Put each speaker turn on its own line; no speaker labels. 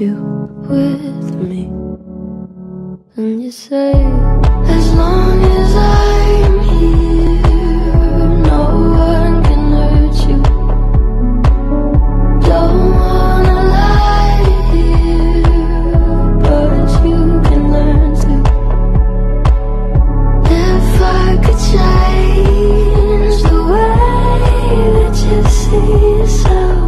you with me. And you say As long as I'm here No one can hurt you. Don't wanna lie here But you can learn to. If I could change The way that you see yourself